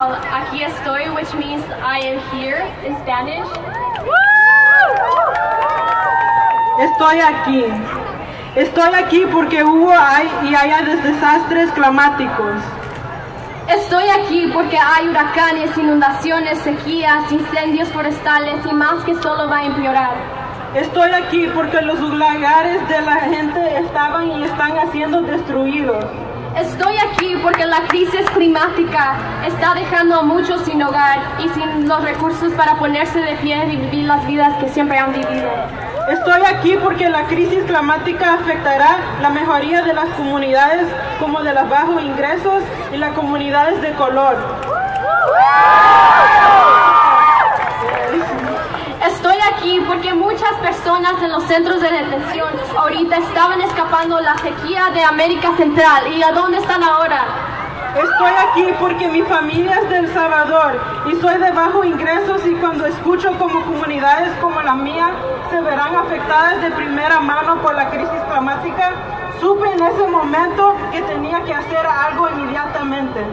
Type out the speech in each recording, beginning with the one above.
Aquí estoy, which means I am here in Spanish. Estoy aquí. Estoy aquí porque hubo hay, y hay desastres climáticos. Estoy aquí porque hay huracanes, inundaciones, sequías, incendios forestales y más que solo va a empeorar. Estoy aquí porque los lugares de la gente estaban y están siendo destruidos. Estoy aquí porque la crisis climática está dejando a muchos sin hogar y sin los recursos para ponerse de pie y vivir las vidas que siempre han vivido. Estoy aquí porque la crisis climática afectará la mejoría de las comunidades como de los bajos ingresos y las comunidades de color. Estoy aquí porque muchas personas en los centros de detención ahorita estaban escapando la sequía de América Central. ¿Y a dónde están ahora? Estoy aquí porque mi familia es de El Salvador y soy de bajos ingresos y cuando escucho como comunidades como la mía se verán afectadas de primera mano por la crisis climática, supe en ese momento que tenía que hacer algo inmediatamente.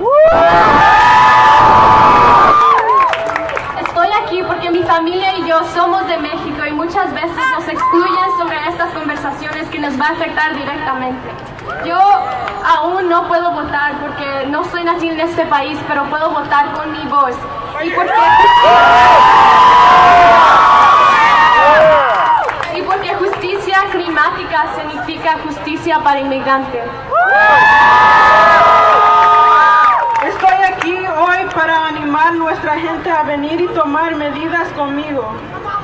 Estoy aquí porque mi familia y yo somos de México y muchas veces nos excluyen sobre estas conversaciones que nos va a afectar directamente. Yo aún no puedo votar porque no soy nacida en este país, pero puedo votar con mi voz. Y porque, y porque justicia climática significa justicia para inmigrantes. Estoy aquí hoy para animar nuestra gente a venir y tomar medidas conmigo.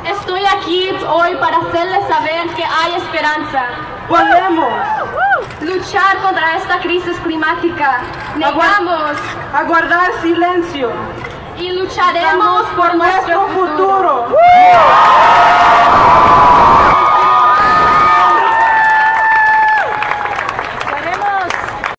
Estoy aquí hoy para hacerles saber que hay esperanza. Podemos luchar contra esta crisis climática. Negamos a guardar silencio y lucharemos por nuestro futuro.